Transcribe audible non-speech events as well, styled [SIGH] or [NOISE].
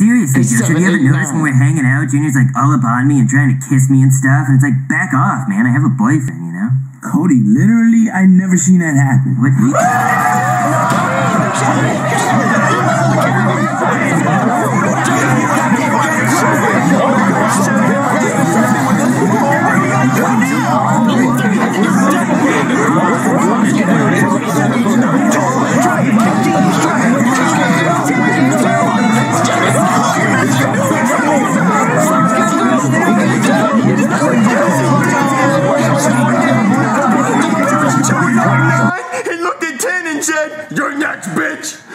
Seriously, Joseph, seven, you ever eight, notice when we're hanging out, Junior's like all up on me and trying to kiss me and stuff, and it's like, back off, man. I have a boyfriend, you know? Cody, literally, I've never seen that happen. What? [LAUGHS] said, You're next, bitch!